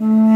Mm-hmm.